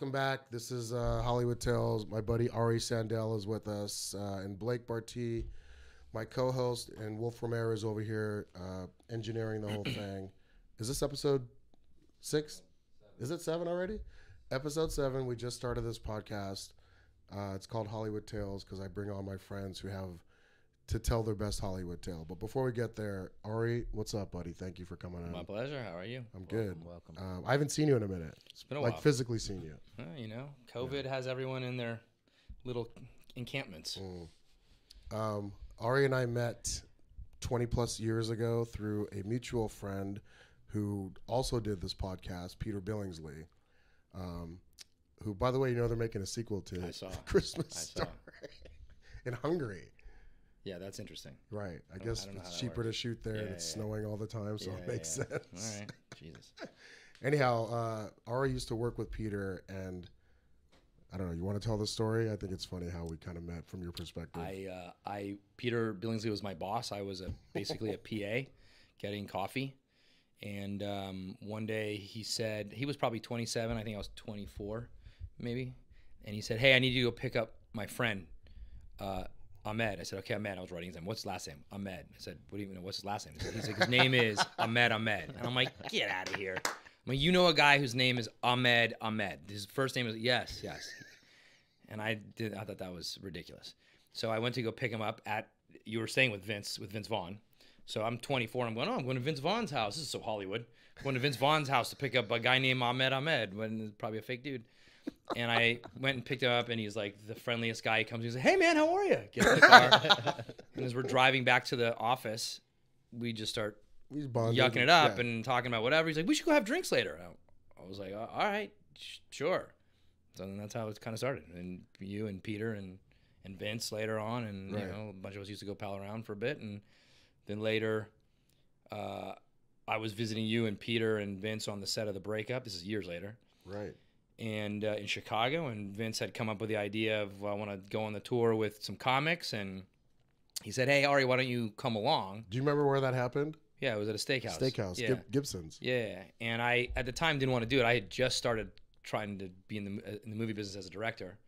welcome back. This is uh, Hollywood Tales. My buddy Ari Sandel is with us, uh, and Blake Barty, my co-host, and Wolf Romero is over here uh, engineering the whole thing. Is this episode six? Is it seven already? Episode seven. We just started this podcast. Uh, it's called Hollywood Tales because I bring on my friends who have to tell their best Hollywood tale. But before we get there, Ari, what's up, buddy? Thank you for coming on. My pleasure. How are you? I'm good. Welcome. Um, I haven't seen you in a minute. It's been a like while. physically seen you. Uh, you know, COVID has everyone in their little encampments. Um, Ari and I met 20 plus years ago through a mutual friend who also did this podcast, Peter Billingsley. Um, who, by the way, you know they're making a sequel to I saw. Christmas I saw. Story in Hungary. Yeah, that's interesting. Right. I don't- guess I it's cheaper to shoot there and it's yeah, snowing all the time, so Yeah, it makes yeah, yeah. sense. All right. Jesus. Anyhow, uh, Ari used to work with Peter, and I don't know. You want to tell the story? I think it's funny how we kind of met from your perspective. I, uh, I, Peter Billingsley was my boss. I was a basically a PA, getting coffee, and um, one day he said he was probably 27. I think I was 24, maybe, and he said, "Hey, I need you to go pick up my friend." Uh, Ahmed. I said, okay, Ahmed. I was writing his name. What's his last name? Ahmed. I said, what do you know? What's his last name? He's like, his name is Ahmed Ahmed. And I'm like, get out of here. I'm like, you know a guy whose name is Ahmed Ahmed. His first name is, yes, yes. And I did. I thought that was ridiculous. So I went to go pick him up at. You were staying with Vince with Vince Vaughn. So I'm 24 and I'm going. Oh, I'm going to Vince Vaughn's house. This is so Hollywood. I'm going to Vince Vaughn's house to pick up a guy named Ahmed Ahmed. When it's probably a fake dude. And I went and picked him up, and he's like the friendliest guy. He comes, he's like, "Hey man, how are you?" Get in the car, and as we're driving back to the office, we just start we just yucking it up Yeah. and talking about whatever. He's like, "We should go have drinks later." I- I was like, "Uh, "All right, sh- sure." So then that's how it kind of started. And you and Peter and and Vince later on, and Right. you know, a bunch of us used to go pal around for a bit, and then later, uh, I was visiting you and Peter and Vince on the set of the breakup. This is years later right. And uh, in Chicago, and Vince had come up with the idea of I want to go on the tour with some comics, and he said, "Hey Ari, why don't you come along?" Do you remember where that happened? Yeah, it was at a steakhouse. Steakhouse, Yeah, Gib- Gibson's. yeah. And I at the time didn't want to do it. I had just started trying to be in the uh, in the movie business as a director,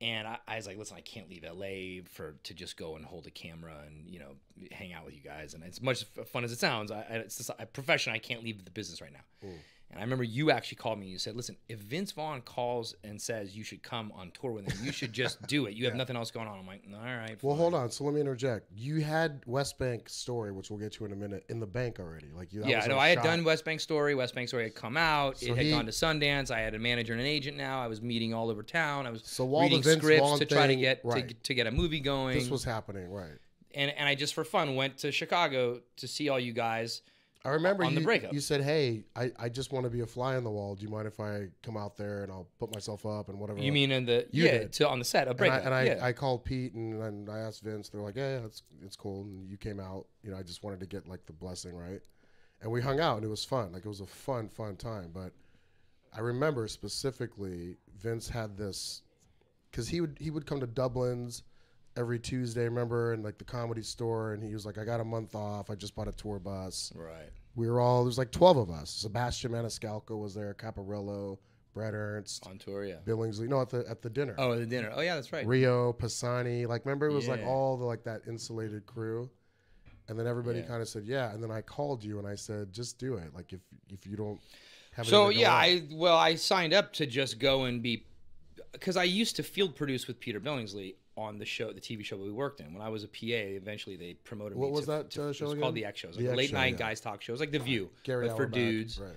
and I, I was like, "Listen, I can't leave LA for to just go and hold a camera and you know hang out with you guys." And as much fun as it sounds. I, it's just a profession. I can't leave the business right now. And I remember you actually called me. and You said, "Listen, if Vince Vaughn calls and says you should come on tour with him, you should just do it. You have nothing else going on." I'm like, "All right." Well, fine." hold on. So let me interject. You had West Bank story, which we'll get to in a minute, in the bank already. Like you. Yeah, no, I had shot. done West Bank Story. West Bank Story had come out. So it had he- gone to Sundance. I had a manager and an agent now. I was meeting all over town. I was So reading scripts Vaughn to try to thing- get to, to get a movie going. This was happening, right? and and I just for fun went to Chicago to see all you guys. I remember On you, the breakup. you said, "Hey, I, I just want to be a fly on the wall. Do you mind if I come out there and I'll put myself up and whatever?" You mean in the You yeah to on the set a And I, and I, yeah. I called Pete and, and I asked Vince. They're like, "Yeah, yeah, it's it's cool." And you came out. You know, I just wanted to get like the blessing, right? And we hung out and it was fun. Like it was a fun, fun time. But I remember specifically Vince had this because he would he would come to Dublin's every Tuesday, remember, in like the comedy store, and he was like, "I got a month off. I just bought a tour bus." right. We were all there was like twelve of us. Sebastian Maniscalco was there, Caparulo, Brett Ernst, On tour, yeah. Billingsley. No, at the at the dinner. Oh, the dinner. Oh yeah, that's right. Rio, Pisani, like remember it was like all the like that insulated crew. And then everybody Yeah. kind of said, "Yeah." And then I called you and I said, "Just do it. Like if if you don't have So yeah, going I well I signed up to just go and be because I used to field produce with Peter Billingsley on the show, the TV show that we worked in. When I was a PA, eventually they promoted What me. was to, that, to- uh, it show was again? called the X shows, The like late Show, night yeah. guys talk shows, like The View, Gary but for Auerbach, dudes. right?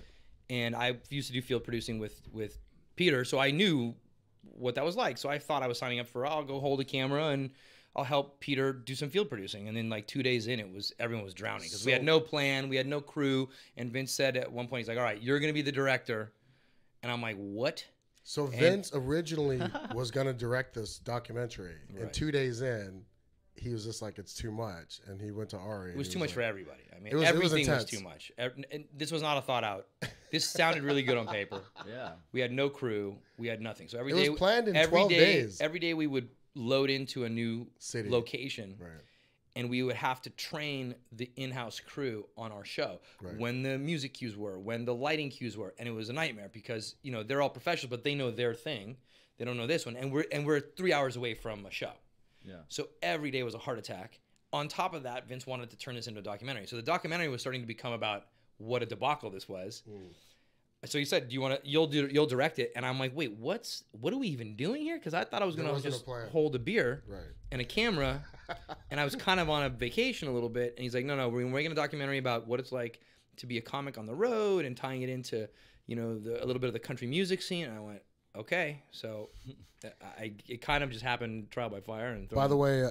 And I used to do field producing with with Peter, so I knew what that was like. So I thought I was signing up for. I'll go hold a camera and. I'll help Peter do some field producing, and then like two days in, it was everyone was drowning because we had no plan, we had no crew, and Vince said at one point, he's like, "All right, you're gonna be the director," and I'm like, "What?" So Vince originally was going to direct this documentary, and two days in, he was just like, "It's too much," and he went to Ari. It was too much for everybody. I mean, It was- it was everything was, too much. And this was not a thought out. This sounded really good on paper. Yeah. We had no crew. We had nothing. So every It was planned in every 12 day- days. Every day we would load into a new City. location, Right. And we would have to train the in-house crew on our show Right. when the music cues were, when the lighting cues were, and it was a nightmare because you know they're all professionals, but they know their thing. They don't know this one, and we're and we're three hours away from a show. Yeah. So every day was a heart attack. On top of that, Vince wanted to turn this into a documentary. So the documentary was starting to become about what a debacle this was. Mm. So he said, "Do you want to? You'll do. You'll direct it." And I'm like, "Wait, what's? What are we even doing here?" Because I thought I was gonna wasn't a just hold a beer Right. and a camera, and I was kind of on a vacation a little bit. And he's like, "No, no, we're making a documentary about what it's like to be a comic on the road and tying it into, you know, the, a little bit of the country music scene." And I went, "Okay." So, I it kind of just happened trial by fire. And By the way, uh,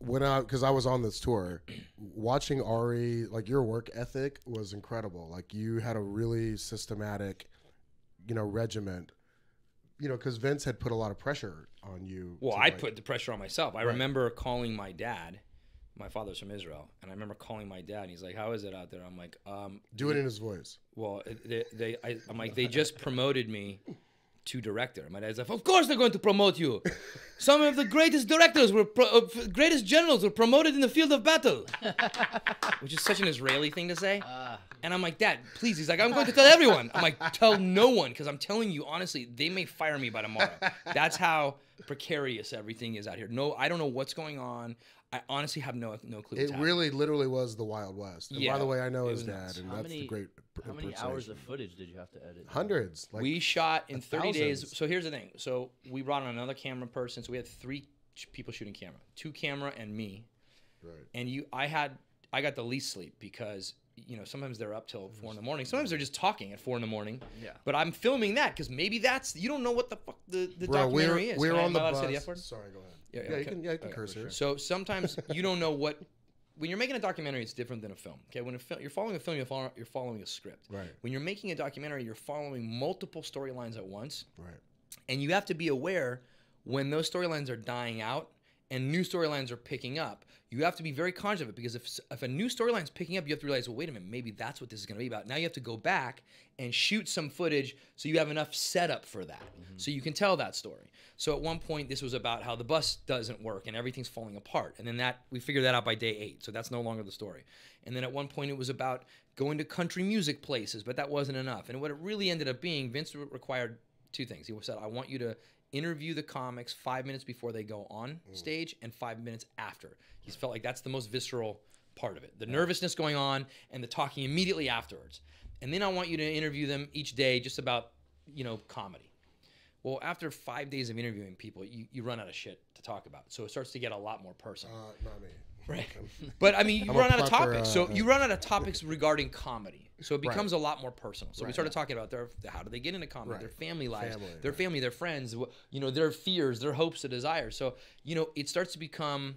when I because I was on this tour, watching Ari, like your work ethic was incredible. Like you had a really systematic, you know, regiment. You know, because Vince had put a lot of pressure on you. Well, I like- put the pressure on myself. I Right. remember calling my dad. My father's from Israel, and I remember calling my dad. And he's like, "How is it out there?" I'm like, um, do it in his voice. Well, they, they I, I'm like, they just promoted me to director. My dad's like, of course they're going to promote you. Some of the greatest directors were, pro- uh, greatest generals were promoted in the field of battle, which is such an Israeli thing to say. And I'm like, Dad, please. He's like, I'm going to tell everyone. I'm like, tell no one, because I'm telling you honestly, they may fire me by tomorrow. That's how precarious everything is out here. No, I don't know what's going on. I honestly have no no clue. It what's happening. really, literally was the Wild West. And Yeah, by the way, I know his dad, and How that's the great. How many hours of footage did you have to edit? Hundreds. Like we shot in 30 days. So here's the thing. So we brought on another camera person. So we had three people shooting camera, two camera and me. right. And you, I had, I got the least sleep because you know sometimes they're up till four in the morning. Sometimes they're just talking at four in the morning. Yeah. But I'm filming that because maybe that's you don't know what the fuck the, the Bro, we're, documentary is. we're Can I- on am the I allowed to say bus. Sorry, go ahead. Yeah, Yeah, yeah, you can. Yeah, you can curse for here. So sometimes you don't know what. When you're making a documentary, it's different than a film. Okay, when a fil- you're following a film, you're following, you're following a script. Right. When you're making a documentary, you're following multiple storylines at once. Right. And you have to be aware when those storylines are dying out and new storylines are picking up. You have to be very conscious of it because if, if a new storyline is picking up, you have to realize, well, wait a minute, maybe that's what this is going to be about. Now you have to go back and shoot some footage so you have enough setup for that, mm-hmm. so you can tell that story. So at one point, this was about how the bus doesn't work and everything's falling apart, and then that we figured that out by day eight. So that's no longer the story. And then at one point, it was about going to country music places, but that wasn't enough. And what it really ended up being, Vince required two things. He said, I want you to interview the comics five minutes before they go on mm. stage and five minutes after. He felt like that's the most visceral part of it the nervousness going on and the talking immediately afterwards. And then I want you to interview them each day just about, you know, comedy. Well, after five days of interviewing people, you, you run out of shit to talk about. So it starts to get a lot more personal. Uh, not me. Right. But I mean, you I'm run out of proper, topics. uh, so you run out of topics regarding comedy. So it Right. becomes a lot more personal. So we Right. started talking about their how do they get into comedy, Right. their family lives, Family, their right. family, their friends, you know, their fears, their hopes, their desires. So you know, it starts to become.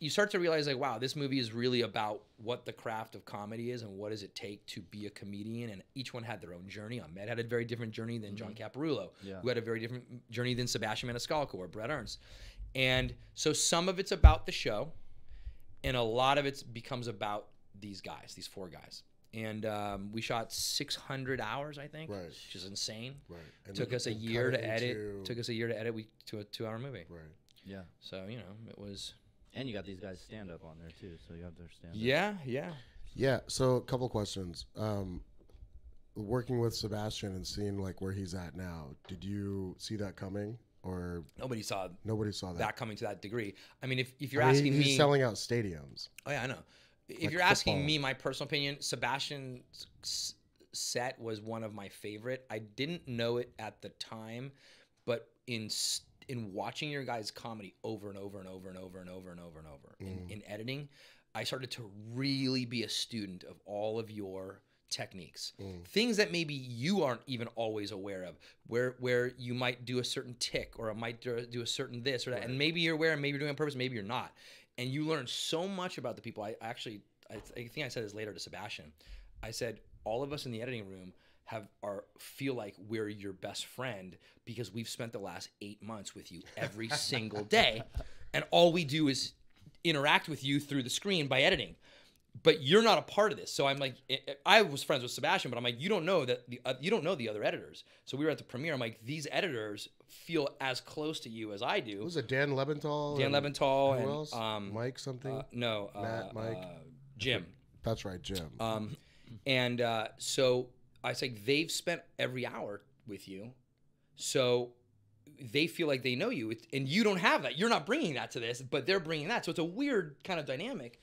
You start to realize like, wow, this movie is really about what the craft of comedy is and what does it take to be a comedian. And each one had their own journey. Ahmed had a very different journey than John Caparulo, Yeah. who had a very different journey than Sebastian Maniscalco or Brett Ernst. And so some of it's about the show, and a lot of it becomes about these guys, these four guys. And um, we shot 600 hours, I think, Right. which is insane. Right. And took us a year to edit. into- Took us a year to edit we, to a two-hour movie. Right. Yeah. So you know, it was. And you got these guys stand up on there too, so you have their stand up. Yeah, yeah. Yeah. So a couple questions. Um, working with Sebastian and seeing like where he's at now, did you see that coming, or Nobody saw nobody saw that? that coming to that degree. I mean, if, if you're I mean, asking he's me, selling out stadiums. oh yeah, I know. If Like you're asking football. me, my personal opinion, Sebastian's set was one of my favorite. I didn't know it at the time, but in s- in watching your guys' comedy over and over and over and over and over and over and over in, mm-hmm. in editing, I started to really be a student of all of your techniques. Mm. Things that maybe you aren't even always aware of where where you might do a certain tick or I might do, a certain this or that and maybe you're aware and maybe you're doing it on purpose maybe you're not. And you learn so much about the people. I I actually I, I think i said this later to sebastian. I said all of us in the editing room have are feel like we're your best friend because we've spent the last eight months with you every single day and all we do is interact with you through the screen by editing but you're not a part of this. So I'm like, I- I was friends with Sebastian, but I'm like, you don't know that the uh, you don't know the other editors. So we were at the premiere. I'm like, these editors feel as close to you as I do. Who was it? Dan Leventhal. Dan and Leventhal Who and else? um, Mike something. uh, no, Matt, uh, Mike? uh, Jim. That's right, Jim. Um, and uh, so I was like, they've spent every hour with you, so they feel like they know you, It- and you don't have that. You're not bringing that to this, but they're bringing that. So it's a weird kind of dynamic.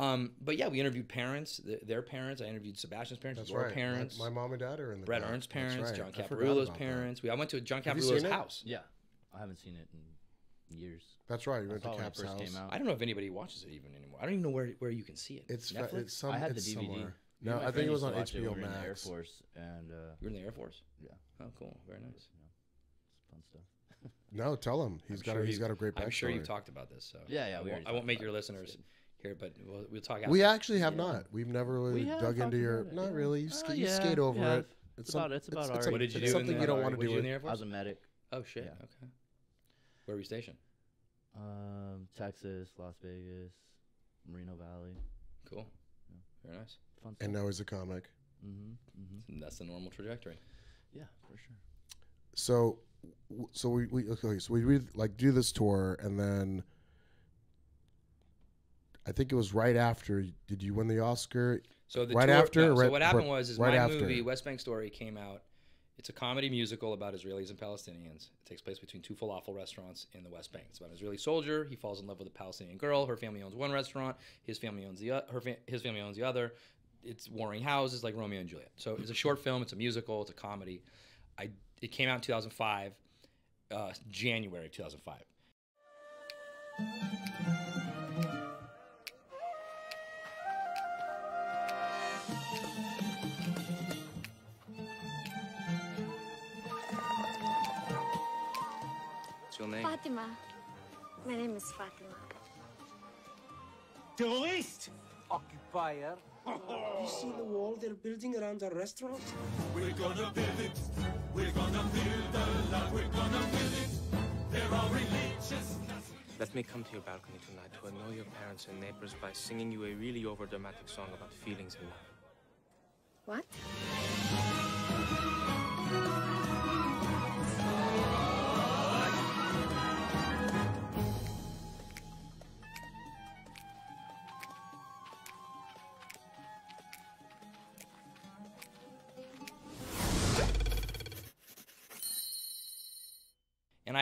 Um, but yeah, we interviewed parents, th- their parents. I interviewed Sebastian's parents, That's your right. parents, My, my mom and dad are in the. Brett back. Ernst's parents, right. John I Caparulo's about that. parents. We I went to John Have Caparulo's house. Yeah, I haven't seen it in years. That's right. You I went to it when it Cap's house. came out. I don't know if anybody watches it even anymore. I don't even know where where you can see it. It's Netflix. it's some. I had the DVD. somewhere. Me No, I think it was on to watch it HBO when we were in the Air Force, and uh, you were in the Air Force. yeah, Oh, cool. Very nice. you know, it's fun stuff. No, tell him he's I'm got. sure a, he's you- got a great backstory. I'm sure you've talked about this. So Yeah, yeah, I we won't, I won't make your listeners good. here, but we'll, we'll talk. After. We actually have Yeah. not. We've never really We dug into your. it, Not yeah. really. You, Oh, sk- you yeah, skate over yeah. it. It's some- about- it's about it's, our- What did you do? something in you the, don't want to do. you in the with- Air I was a medic. Oh shit. Okay. Where were you stationed? Um, Texas, Las Vegas, Moreno Valley. Cool. Very nice. Fun stuff. And now he's a comic. mm-hmm, mm-hmm. That's the normal trajectory. Yeah, for sure. So, so we, we okay. So we read like do this tour, and then I think it was right after. Did you win the Oscar? So the Right tour, after no, right- so what happened was is right my after? movie West Bank Story came out. It's a comedy musical about Israelis and Palestinians. It takes place between two falafel restaurants in the West Bank. It's about an Israeli soldier. He falls in love with a Palestinian girl. Her family owns one restaurant. His family owns the her fa- his family owns the other. It's warring houses like Romeo and Juliet. So it's a short film. It's a musical. It's a comedy. I it came out in 2005, uh, January of 2005. What's your name? Fatima. My name is Fatima. Terrorist! occupier. You see the wall they're building around our restaurant? we're gonna build it Let me come to your balcony tonight to annoy your parents and neighbors by singing you a really overdramatic song about feelings and love. What?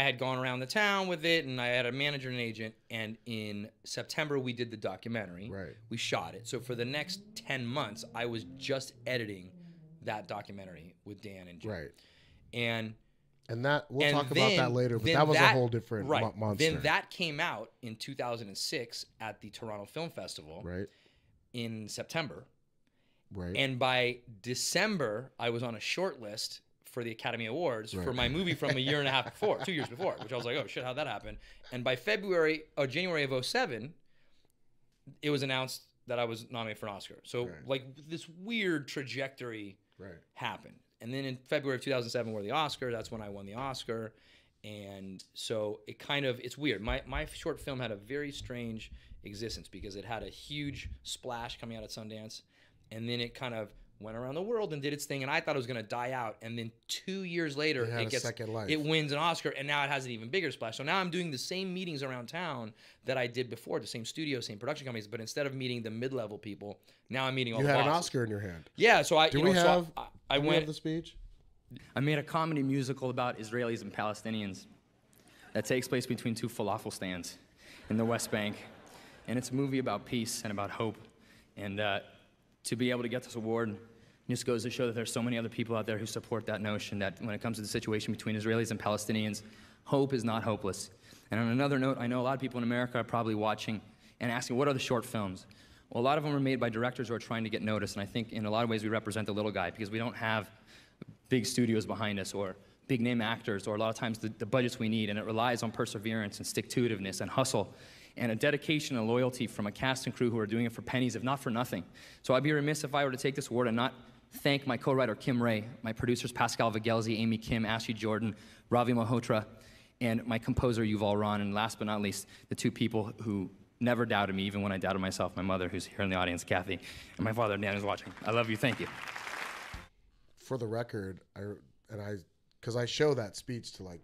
Had gone around the town with it, and I had a manager and agent. And in September, we did the documentary. Right. We shot it. So for the next ten months, I was just editing that documentary with Dan and Jim. Right. And And that we'll and talk about that later. But that was a whole different right. mo- monster. Then that came out in 2006 at the Toronto Film Festival right. in September. Right. And by December, I was on a short list for the Academy Awards for my movie from a year and a half before, two years before, which I was like, oh shit, how'd that happen? And by February or January of 07, it was announced that I was nominated for an Oscar. So Right. like this weird trajectory right. happened. And then in February of 2007 were the Oscar. That's when I won the Oscar. And so it kind of it's weird. My my short film had a very strange existence because it had a huge splash coming out at Sundance, and then it kind of went around the world and did its thing. And I thought it was going to die out. And then two years later, It it gets second life. it wins an Oscar, and now it has an even bigger splash. So now I'm doing the same meetings around town that I did before, the same studio, same production companies. But instead of meeting the mid-level people, now I'm meeting all the. You the had an. Oscar in your hand. Yeah, so I Do you we know, so have? I, I do we went. have the speech. I made a comedy musical about Israelis and Palestinians that takes place between two falafel stands in the West Bank. And it's a movie about peace and about hope. And uh, to be able to get this award just goes to show that there's so many other people out there who support that notion that when it comes to the situation between Israelis and Palestinians, hope is not hopeless. And on another note, I know a lot of people in America are probably watching and asking, what are the short films? Well, a lot of them are made by directors who are trying to get noticed. And I think in a lot of ways we represent the little guy because we don't have big studios behind us or big name actors or a lot of times the, the budgets we need and it relies on perseverance and stick to itiveness and hustle and a dedication and loyalty from a cast and crew who are doing it for pennies if not for nothing so i'd be remiss if i were to take this award and not thank my co-writer kim ray my producers pascal Vaguelsy, amy kim ashley jordan ravi malhotra and my composer yuval ron and last but not least the two people who never doubted me, even when I doubted myself. My mother, who's here in the audience, Kathy, and my father, Dan, who's watching. I love you. Thank you. For the record, I and I because I show that speech to like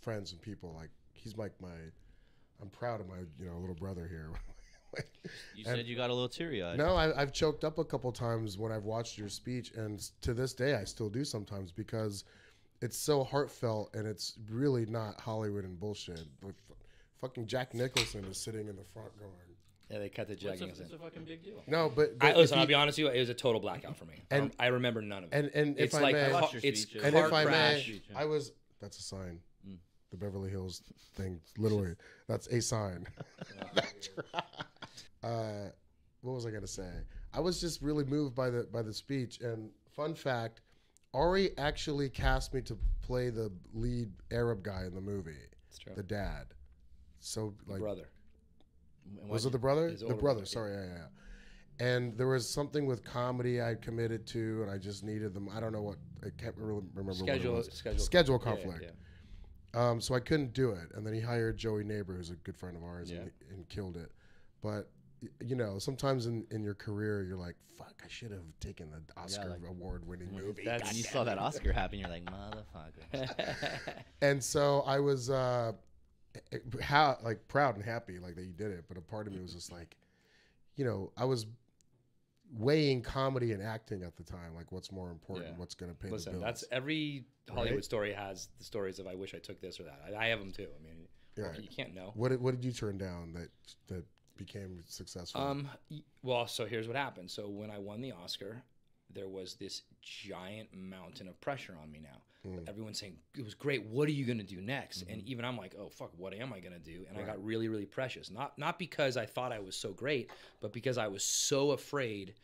friends and people. Like he's like my, I'm proud of my you know little brother here. You And- said you got a little teary eyed. No, I, I've choked up a couple times when I've watched your speech, and to this day, I still do sometimes because it's so heartfelt and it's really not Hollywood and bullshit. Like, f- fucking Jack Nicholson is sitting in the front going, Yeah, they cut the It's a, Jack it's a fucking big deal. no, but, I, listen, if I'll you- be honest with you. It was a total blackout for me. And- I remember none of it. and and if it's I like may, car- watched your it's speech, and car if I crash. may, I was. That's a sign. The Beverly Hills thing, literally, that's a sign. uh, what was I gonna say? I was just really moved by the by the speech. And fun fact, Ari actually cast me to play the lead Arab guy in the movie, It's true. the dad. So like, brother. Was it the brother? The brother. brother, Sorry, yeah, yeah. yeah. And there was something with comedy I committed to, and I just needed them. I don't know what I can't really remember. Schedule- what it was. schedule- schedule yeah, yeah, conflict. yeah. Um, so I couldn't do it, and then he hired Joey Naber, who's a good friend of ours, and, and killed it. But you know, sometimes in, in your career, you're like, "Fuck, I should have taken the Oscar like- award-winning movie." That's- you saw that Oscar happen, you're like, motherfucker. And so I was, uh, how like proud and happy, like that you did it. But a part of me was just like, you know, I was weighing comedy and acting at the time, like what's more important, Yeah. what's going to pay the Listen, bills. that's every Hollywood Right? story has the stories of I wish I took this or that. I, I have them too. I mean, Yeah. you can't know. what did, what did you turn down that that became successful? Um, well, so here's what happened. So when I won the Oscar, there was this giant mountain of pressure on me now. Mm. Everyone's saying it was great. What are you gonna do next? Mm-hmm. And even I'm like, oh fuck, what am I gonna do? And I got really, really precious. Not not because I thought I was so great, but because I was so afraid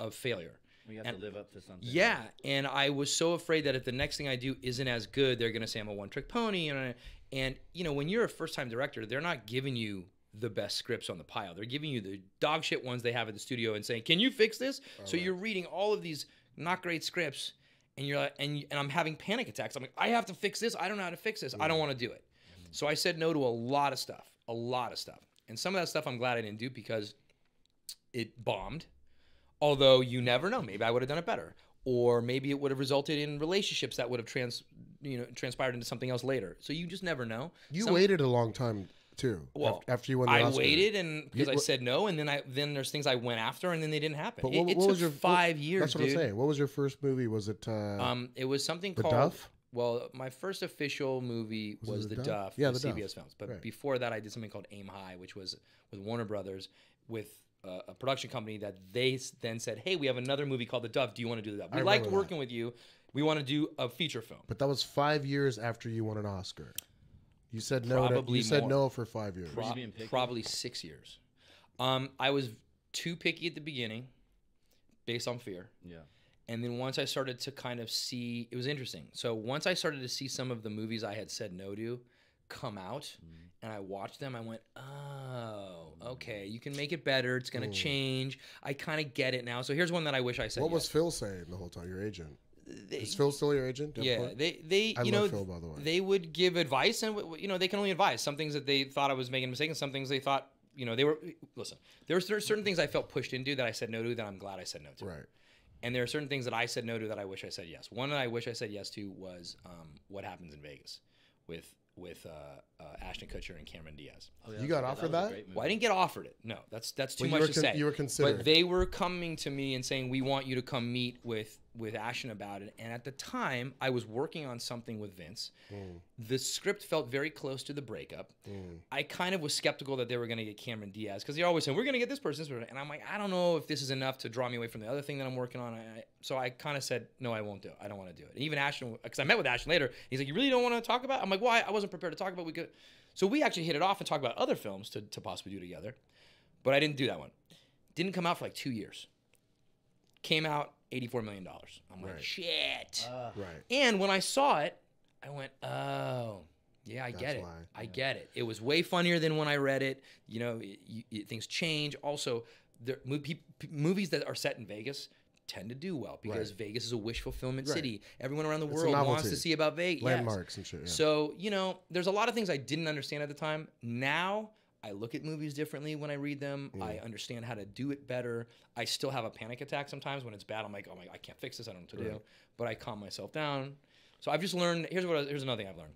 of failure. We have And- to live up to something. Yeah, and I was so afraid that if the next thing I do isn't as good, they're gonna say I'm a one-trick pony. And and you know, when you're a first-time director, they're not giving you the best scripts on the pile. They're giving you the dog shit ones they have at the studio and saying, "Can you fix this?" so you're reading all of these not great scripts, and you're like, and and I'm having panic attacks. I'm like, I have to fix this. I don't know how to fix this. I don't want to do it. So I said no to a lot of stuff, a lot of stuff, and some of that stuff I'm glad I didn't do because it bombed. Although you never know, maybe I would have done it better, or maybe it would have resulted in relationships that would have trans, you know, transpired into something else later. So you just never know. you Some- waited a long time too. Well, after you won the Oscar, I Oscar. waited and because I said no, and then I then there's things I went after, and then they didn't happen. But what, it what took was your five what- years. That's what dude. I'm saying. What was your first movie? Was it? Uh, Um, it was something The called Duff? Well, my first official movie Was was, The The Duff? Duff, Yeah, The Duff. CBS Films. But Right. before that, I did something called Aim High, which was with Warner Brothers, with uh, a production company that they then said, "Hey, we have another movie called The Duff. Do you want to do The Duff? I We liked remember that. working with you. We want to do a feature film." but that was five years after you won an Oscar. You said no. To, Probably you said more. no for five years. Pro- Probably six years. Um, I was too picky at the beginning, based on fear. Yeah. And then once I started to kind of see, it was interesting. So once I started to see some of the movies I had said no to come out, and I watched them, I went, "Oh, okay, you can make it better. It's gonna change. I kind of get it now." So here's one that I wish I said. What was. Phil saying the whole time? Your agent? They- Is Phil still your agent? yeah, they they I you know Phil, by the way. they would give advice and you know they can only advise some things that they thought I was making a mistake and some things they thought you know they were listen there were certain things I felt pushed into that I said no to that I'm glad I said no to Right. and there are certain things that I said no to that I wish I said yes one that I wish I said yes to was um, what happens in Vegas with with uh, uh, Ashton Kutcher and Cameron Diaz Oh, You got that offered was a that? well, I didn't get offered it. No, that's that's too Well, much were to con- say. you were considering. But they were coming to me and saying, "We want you to come meet with with Ashton about it." And at the time, I was working on something with Vince. Mm. The script felt very close to the breakup. I kind of was skeptical that they were going to get Cameron Diaz because they're always saying, "We're going to get this person, this person," and I'm like, I don't know if this is enough to draw me away from the other thing that I'm working on. I, I- so I kind of said, "No, I won't do it. I don't want to do it." And even Ashton, because I met with Ashton later, he's like, "You really don't want to talk about?" it?" I'm like, "Why? I wasn't prepared to talk about. We could." So we actually hit it off and talked about other films to, to possibly do together, but I didn't do that one. Didn't come out for like two years. Came out eighty-four million dollars. I'm like, Right. shit. Uh, right. And when I saw it, I went, oh, yeah, I get it. why, I get it. It was way funnier than when I read it. You know, y y- y- things change. Also, there, mo- p- movies that are set in Vegas tend to do well because Right. Vegas is a wish fulfillment Right. city. Everyone around the It's world wants to see about Vegas. Landmarks and shit. Yeah. So, you know, there's a lot of things I didn't understand at the time. Now I look at movies differently when I read them. I understand how to do it better. I still have a panic attack sometimes when it's bad. I'm like, oh my, I can't fix this. I don't know what to do. But I calm myself down. So I've just learned. Here's what. Here's another thing I've learned.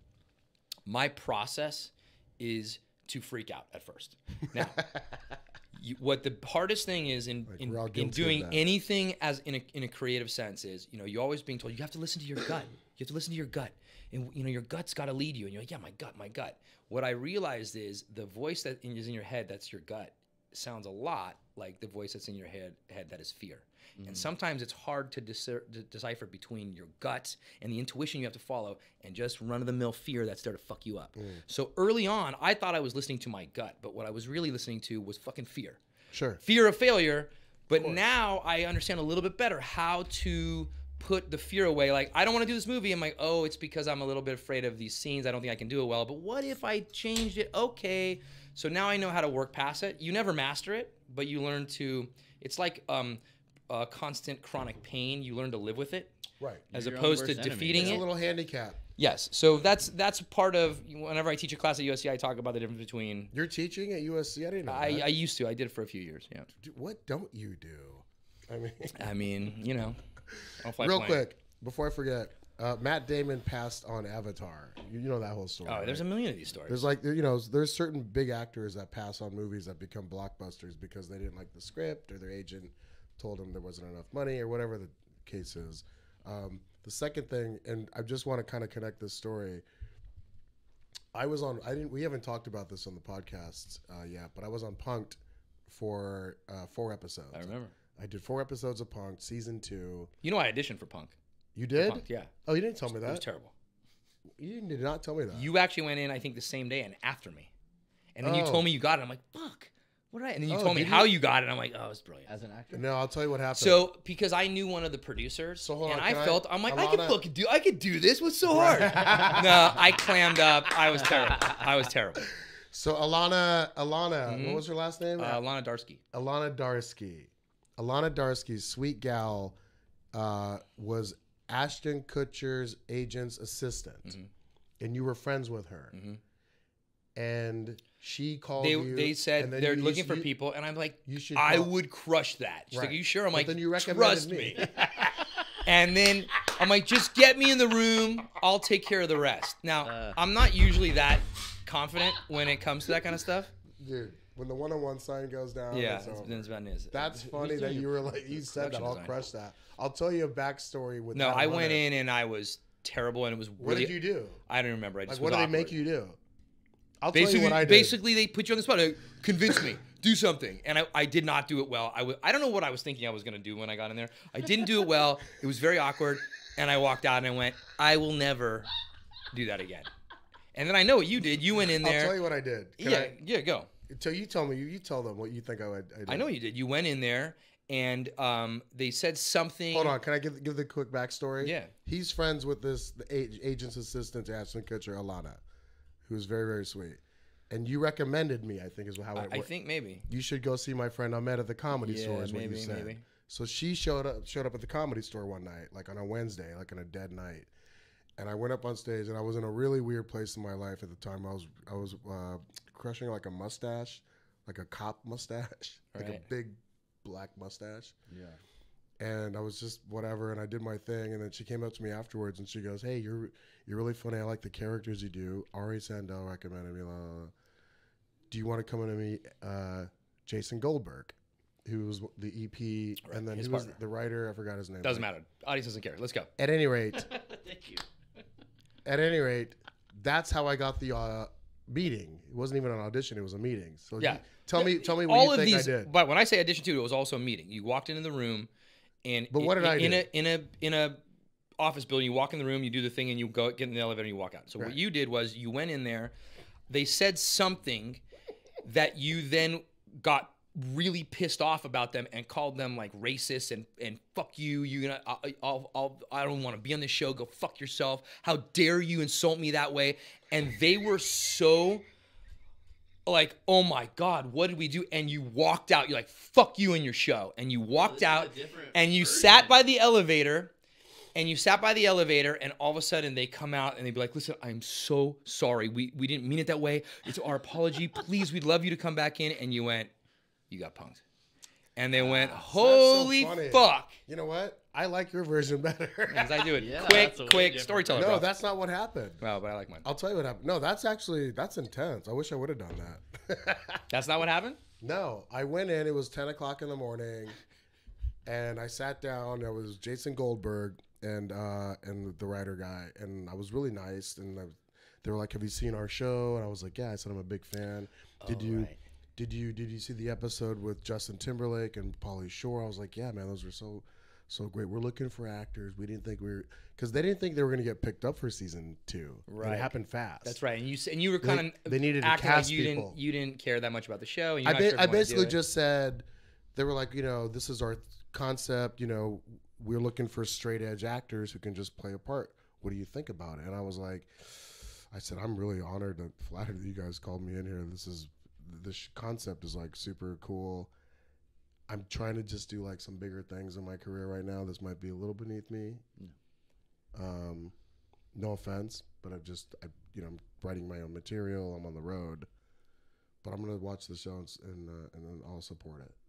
My process is to freak out at first. Now, you, what the hardest thing is in in, in doing anything as in a, in a creative sense is you know you're always being told you have to listen to your gut. You have to listen to your gut. And you know your gut's got to lead you. And you're like yeah my gut my gut. What i realized is the voice that is in your head that's your gut sounds a lot like the voice that's in your head head that is fear and mm-hmm. sometimes it's hard to, decipher between your gut and the intuition you have to follow and just run-of-the-mill fear that's there to fuck you up mm. so early on i thought i was listening to my gut but what i was really listening to was fucking fear Sure. fear of failure. But now I understand a little bit better how to put the fear away. Like, I don't want to do this movie. I'm like, oh, it's because I'm a little bit afraid of these scenes. I don't think I can do it well. But what if I changed it? Okay. So now I know how to work past it. You never master it, but you learn to, it's like um, uh, constant chronic pain. You learn to live with it Right. as You're opposed to worst enemy. defeating It's a little handicap. Yes. So that's that's part of whenever I teach a class at USC, I talk about the difference between. You're teaching at USC. I didn't know. I, that. I used to. I did it for a few years. Yeah. What don't you do? I mean, I mean, you know. I'll fly real plane. quick before I forget, uh, Matt Damon passed on Avatar. You, you know that whole story. Oh, there's a million of these stories. There's like you know there's certain big actors that pass on movies that become blockbusters because they didn't like the script or their agent told them there wasn't enough money or whatever the case is. Um, the second thing, and I just want to kind of connect this story. I was on. I didn't. We haven't talked about this on the podcast uh, yet, but I was on Punked for uh, four episodes. I remember. I did four episodes of Punked, season two. You know, I auditioned for Punk. You did? Punk, yeah. Oh, you didn't tell me that. It was terrible. You did not tell me that. You actually went in, I think, the same day and after me. And then you Oh. told me you got it. I'm like, fuck. What did I? And then you Oh, told me did how you? you got it. I'm like, oh, it's brilliant. As an actor, no, I'll tell you what happened. So because I knew one of the producers, So hold and on, I I- felt I'm like I could Alana- fucking do I could do this. What's so hard? no, I clammed up. I was terrible. I was terrible. So Alana, Alana, what was her last name? Uh, Lana Darsky. Alana Darsky. Alana Darsky's sweet gal uh, was Ashton Kutcher's agent's assistant, Mm-hmm. and you were friends with her. And she called They you. they said and they're you- looking you- for people, and I'm like, you should I call- would crush that. She's like, Are you sure? I'm But like, then you recommended trust me. me. and then I'm like, just get me in the room. I'll take care of the rest. Now, Uh. I'm not usually that confident when it comes to that kind of stuff. Dude, when the one-on-one sign goes down, Yeah, it's that's about. Is. That's funny that you were like you said that. I'll design. crush that. I'll tell you a backstory with. No, I on went in and I was terrible, and it was Really, What did you do? I don't remember. I Like, just what was do they make you do? I'll Basically, tell you what I did. basically, they put you on the spot. Like, Convince me, do something, and I, I did not do it well. I w- I don't know what I was thinking I was gonna do when I got in there. I didn't do it well. It was very awkward, and I walked out and I went, I will never do that again. And then I know what you did. You went in there. I'll tell you what I did. Can yeah, I, yeah, go. So you tell me. You, you tell them what you think I would. I, did. I know you did. You went in there, and um, they said something. Hold on. Can I give give the quick backstory? Yeah. He's friends with this the agent's assistant to Ashton Kutcher, Alana, who's very very sweet. And you recommended me. I think is how it I, worked. I think maybe. you should go see my friend Ahmed at the comedy Yeah, store. Is what you said. maybe. So she showed up showed up at the comedy store one night, like on a Wednesday, like on a dead night. And I went up on stage, and I was in a really weird place in my life at the time. I was I was uh, crushing like a mustache, like a cop mustache, like Right. a big black mustache. Yeah. And I was just whatever, and I did my thing. And then she came up to me afterwards, and she goes, "Hey, you're you're really funny. I like the characters you do. Ari Sandel recommended me. La, la, la. Do you want to come in and meet uh, Jason Goldberg, who was the EP, and then his he was the writer. I forgot his name. Doesn't Like, matter. Audience doesn't care. Let's go. At any rate, Thank you. at any rate, that's how I got the uh, meeting. It wasn't even an audition; it was a meeting. So Yeah. you- tell me, tell me what all you of think these, I did. But when I say audition two, it was also a meeting. You walked into the room, and But what did I do? in a in a in a office building? You walk in the room, you do the thing, and you go get in the elevator, and you walk out. So Right. what you did was you went in there. They said something that you then got really pissed off about them and called them like racist and and fuck you you know I, I'll, I'll I don't want to be on this show go fuck yourself how dare you insult me that way and they were so like, oh my God, what did we do? And you walked out. You're like, fuck you and your show. And you walked out and you sat by the elevator and you sat by the elevator, and all of a sudden they come out and they'd be like, "Listen, I'm so sorry. We we didn't mean it that way. It's our apology. Please, we'd love you to come back in." And you went, "You got punked," and they went, "Holy funny. fuck!" You know what? I like your version better. As I do it, Yeah, quick, that's a way quick storytelling. no, bro. that's not what happened. well, but I like mine. I'll tell you what happened. No, that's actually that's intense. I wish I would have done that. That's not what happened. no, I went in. It was ten o'clock in the morning, and I sat down. There was Jason Goldberg and uh, and the writer guy, and I was really nice. And I, they were like, "Have you seen our show?" And I was like, "Yeah." I said, "I'm a big fan." Did you? right. Did you did you see the episode with Justin Timberlake and Pauly Shore? I was like, yeah, man, those were so so great. We're looking for actors. We didn't think we were because they didn't think they were going to get picked up for season two. And Right. it happened fast. That's right. And you and you were They- kind of they needed to cast like you people. didn't you didn't care that much about the show. And you're I, not ba- sure I you wanna do basically just said they were like, you know, this is our concept. You know, we're looking for straight edge actors who can just play a part. What do you think about it? And I was like, I said, I'm really honored and flattered that you guys called me in here. This is this concept is like super cool. I'm trying to just do like some bigger things in my career right now. This might be a little beneath me. Um, no offense, but I just, I, you know, I'm writing my own material. I'm on the road, but I'm gonna watch the show and and, uh, and then I'll support it.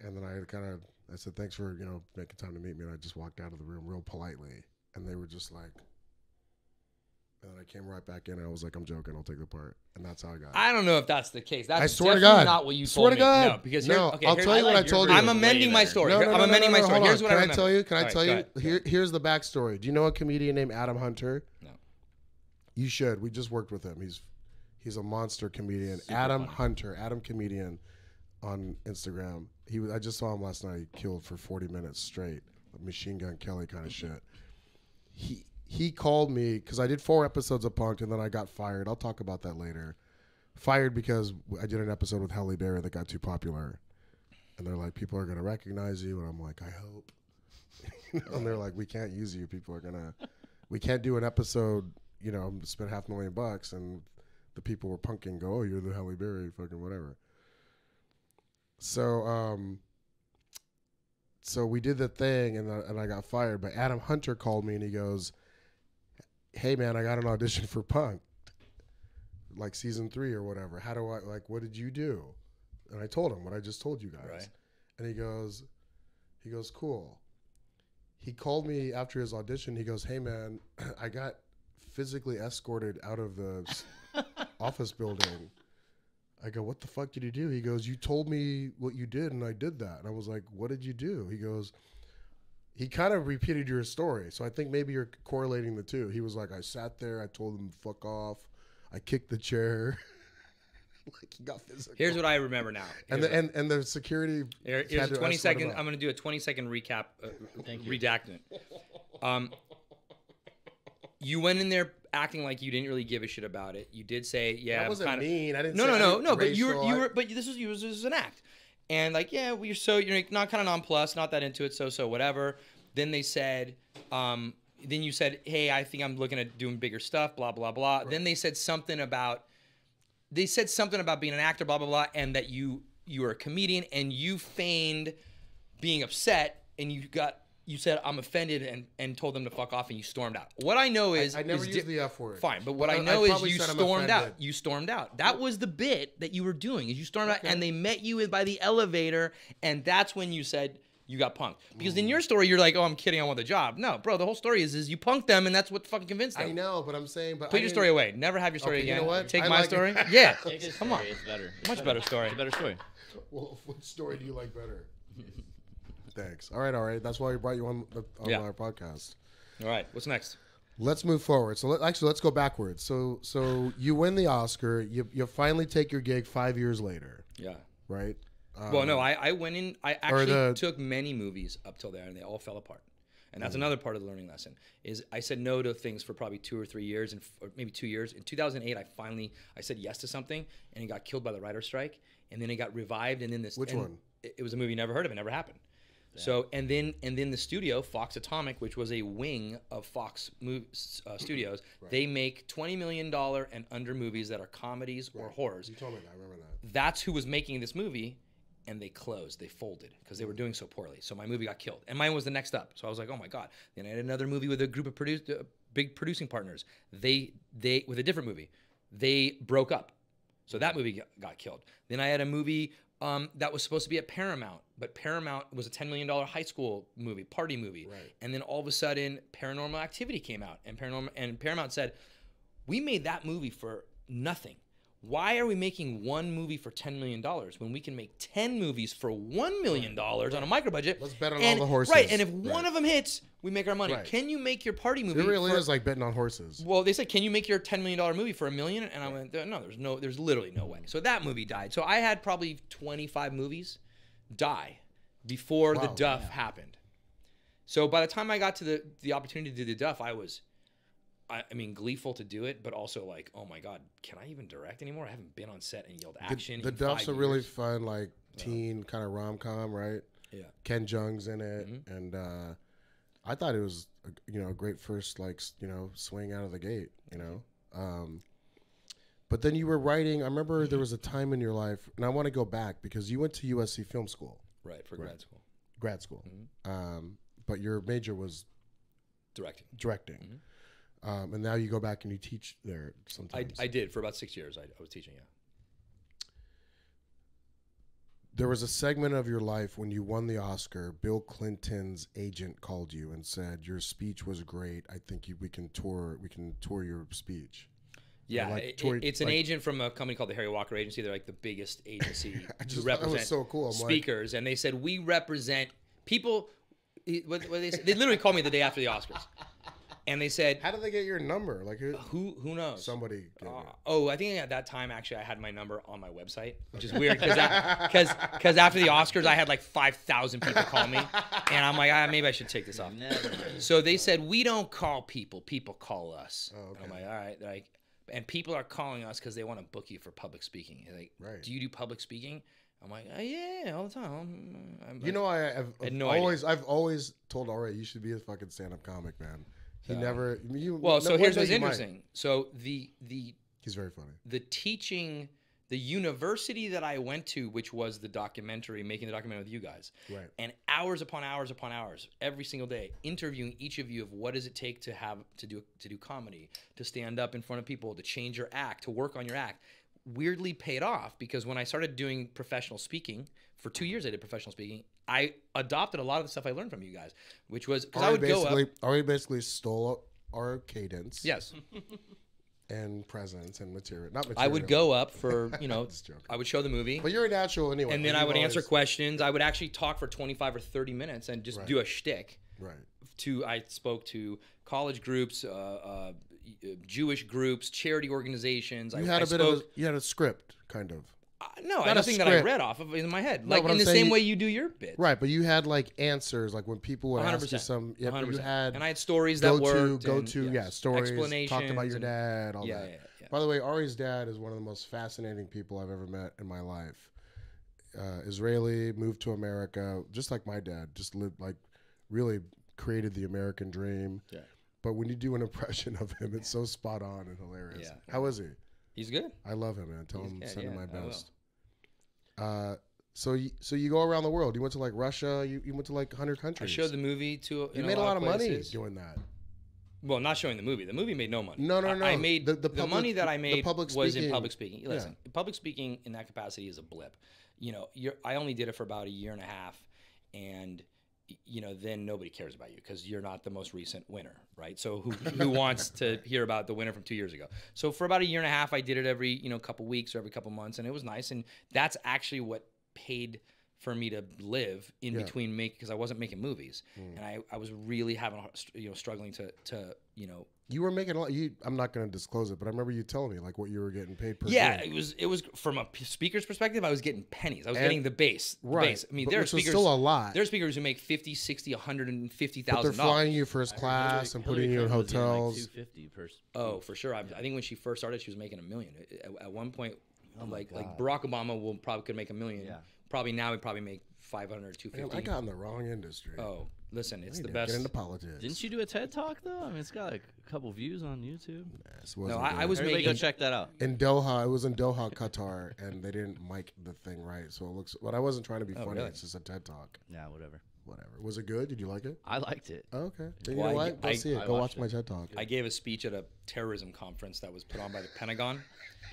And then I kind of, I said, thanks for you know making time to meet me, and I just walked out of the room real politely, and they were just like. And then I came right back in. and I was like, "I'm joking. I'll take the part," and that's how I got. it. I don't know if that's the case. That's I swear to God. not what you Swear told to me. God. No, because No, okay, I'll tell you I what I told you. I'm amending my story. No, Here- no, I'm no, no, amending no, my story. Here's on. what Can I I, tell you? Can I tell go you? Here, here's the backstory. Do you know a comedian named Adam Hunter? No. You should. We just worked with him. He's he's a monster comedian. Adam Hunter, Adam comedian, on Instagram. He was. I just saw him last night. He killed for 40 minutes straight. Machine Gun Kelly kind of shit. He he called me because I did four episodes of Punked and then I got fired. I'll talk about that later. Fired because I did an episode with Halle Berry that got too popular, and they're like, people are gonna recognize you, and I'm like, I hope. And they're like, we can't use you. People are gonna, we can't do an episode. You know, spend half a million bucks, and the people were punking. Go, oh, you're the Halle Berry, fucking whatever. So, um, so we did the thing, and I, and I got fired. But Adam Hunter called me, and he goes, "Hey, man, I got an audition for Punk, like season three or whatever. How do I like? What did you do?" And I told him what I just told you guys. Right. And he goes, he goes, cool. He called me after his audition. He goes, hey man, I got physically escorted out of the office building. I go, what the fuck did you do? He goes, you told me what you did, and I did that. And I was like, what did you do? He goes, he kind of repeated your story. So I think maybe you're correlating the two. He was like, I sat there, I told him fuck off, I kicked the chair. like he got physical. Here's what I remember now. and the and, and the security. Here- here's a 20 escort him second. out. I'm going to do a 20 second recap, uh, Thank you. redacting. Um, you went in there acting like you didn't really give a shit about it. You did say, "Yeah, That I'm wasn't kinda, mean. I didn't. No, say no, I no, didn't no. But you were, you were, but this was you was, this was an act, and like, yeah, well, you're so you're not kind of nonplussed, not that into it, so so whatever. Then they said, um, then you said, hey, I think I'm looking at doing bigger stuff, blah blah blah. Then they said something about, they said something about being an actor, blah blah blah, and that you you were a comedian and you feigned being upset, and you got. You said I'm offended and, and told them to fuck off and you stormed out. What I know is I never is used di- the F word. Fine, but what But I I- I know is you stormed out. You stormed out. That was the bit that you were doing. Is you stormed out, and they met you by the elevator, and that's when you said you got punked. Because Mm. in your story, you're like, "Oh, I'm kidding. I want the job." No, bro. The whole story is is you punked them, and that's what fucking convinced them. I know, but I'm saying, but Put I your story away. Never have your story Okay, you again. know what? Take I my like it. story. Yeah, Take his come on. It's better. It's Much better story. It's a better story. Well, what story do you like better? Thanks. All right, all right. That's why we brought you on, the, on Yeah. our podcast. All right. What's next? Let's move forward. So let, actually, let's go backwards. So so you win the Oscar. You you finally take your gig five years later, Yeah. right? Um, Well, no, I, I went in. I actually the- took many movies up till there, and they all fell apart. And Mm. that's another part of the learning lesson. Is I said no to things for probably two or three years, and or maybe two years. In 2008, I finally I said yes to something, and it got killed by the writer's strike, and then it got revived, and then this. Which and one? It, it was a movie you never heard of. It never happened. So and then and then the studio Fox Atomic, which was a wing of Fox mov- uh, Studios, they make twenty million dollar and under movies that are comedies or horrors You told me that. I remember that. that's who was making this movie and they closed. They folded because they were doing so poorly. So my movie got killed, and mine was the next up. So I was like, oh my god. Then I had another movie with a group of produce, uh, big producing partners. They they with a different movie, they broke up. So that movie got, got killed. Then I had a movie um, that was supposed to be at Paramount, but Paramount was a $10 million high school movie, party movie. Right. And then all of a sudden, Paranormal Activity came out, and Paranormal and Paramount said, "We made that movie for nothing. Why are we making one movie for $10 million when we can make 10 movies for $1 million on a micro budget? Let's bet on all the horses. Right, and if Right. one of them hits, we make our money. Right. Can you make your party movie? It really for- is like betting on horses. well, they said, "Can you make your ten million dollar movie for a million? And I went, "No, there's no, there's literally no way." So that movie died. So I had probably twenty five movies die before the Wow. Duff happened. So by the time I got to the the opportunity to do the Duff, I was, I, I mean, gleeful to do it, but also like, oh my god, can I even direct anymore? I haven't been on set and yelled The, action. the in Duff's a really fun, like teen kind of rom com, right? Yeah. Ken Jeong's in it, Mm-hmm. and uh, I thought it was, a, you know, a great first like you know swing out of the gate, you know. Um, but then you were writing. I remember there was a time in your life, and I want to go back because you went to USC Film School, right for grad school grad school, Mm-hmm. um, but your major was directing. directing, um, and now you go back and you teach there sometimes. I did for about six years. I, I was teaching. Yeah. there was a segment of your life when you won the Oscar. Bill Clinton's agent called you and said your speech was great. I think you, we can tour. We can tour your speech. Yeah, like it- it's an agent from a company called the Harry Walker Agency. They're like the biggest agency I to thought that was represent so cool. I'm like- speakers, and they said we represent people. What, what they, said- they literally called me the day after the Oscars, and they said, How did they get your number? Like who? "Who who knows?" Somebody. Uh, oh, I think at that time actually I had my number on my website, which is weird because because after the Oscars I had like five thousand people call me, and I'm like, ah, maybe I should take this off. So they said we don't call people; people call us. Oh, And I'm like, all right, They're like, and people are calling us because they want to book you for public speaking. They're like, Right. do you do public speaking? I'm like, oh, yeah, all the time. I'm, I'm, You know, I, I've, had I've no idea. always, I've always told Ari, you should be a fucking stand-up comic, man. He never. You, well, no- so here's what's you might. interesting. So the the He's very funny. the teaching the university that I went to, which was the documentary, making the documentary with you guys, Right. and hours upon hours upon hours every single day, interviewing each of you of what does it take to have to do to do comedy, to stand up in front of people, to change your act, to work on your act. Weirdly paid off because when I started doing professional speaking for two years, I did professional speaking. I adopted a lot of the stuff I learned from you guys, which was because I would go up. basically, Ari basically stole our cadence. Yes, And presence and material. Not material. I would go up for you know, I would show the movie. But you're a natural anyway. and then I would answer questions. I would actually talk for 25 or 30 minutes and just Right. do a shtick. Right. To I spoke to college groups, uh, uh, Jewish groups, charity organizations. You I, had I a bit spoke, of a, you had a script, kind of. Uh, no, not nothing that I read off of in my head, No, like in I'm the same you- way you do your bits. Right, but you had like answers, like when people would ask you 100%. some. Yeah, you 100%. had and I had stories that go to go to yes, yeah stories. explanations. Talked about your and- dad, all Yeah, that. yeah, yeah. By the way, Ari's dad is one of the most fascinating people I've ever met in my life. Uh, Israeli, moved to America, just like my dad. Just lived like really created the American dream. Yeah. But when you do an impression of him, it's so spot on and hilarious. Yeah. How is he? He's good. I love him, man. Tell He's him good, send him yeah, my I will. best. Uh, so you, so you go around the world. You went to like Russia. You, you went to like hundred I countries. showed the movie to. you in made a lot of money places. doing that. Well, not showing the movie. The movie made no money. No, no, I- no. I made The- the, the public- money that I the made public was speaking- in public speaking. yeah. Listen, public speaking in that capacity is a blip. You know, you're, I only did it for about a year and a half, and you know, then nobody cares about you because you're not the most recent winner, right? So who who wants to hear about the winner from two years ago? So for about a year and a half, I did it every you know couple weeks or every couple months, and it was nice. And that's actually what paid for me to live in Yeah. between make because I wasn't making movies, mm. and I, I was really having a you know struggling to to you know You were making a lot. You, I'm not going to disclose it, but I remember you telling me like what you were getting paid per. Yeah, gig. it was it was from a speaker's perspective. I was getting pennies. I was And- getting the base. the base. I mean, But there are speakers. still a lot. There are speakers who make 50, 60, but they're flying you first class and Hillary putting you in Clinton was getting, like, hotels. 250 per. Oh, for sure. I, I think when she first started, she was making a million. At, at one point, Oh like like Barack Obama will probably could make a million Yeah. Probably now we probably make 500 or Damn, 250. I got in the wrong industry. oh, listen, it's I the best. Get into politics. Didn't you do a TED talk though? I mean, it's got like a couple views on YouTube. Yes, No, wasn't I, I was Everybody making. go check that out. in Doha. It was in Doha, Qatar, and they didn't mic the thing right, so it looks. But I wasn't trying to be Oh, funny. really? It's just a TED talk. Yeah, whatever. Whatever. Was it good? Did you like it? I liked it. Oh, okay. Then Well, you know I- what? Go I- see it. I Go watch watched my. TED talk. I gave a speech at a terrorism conference that was put on by the Pentagon,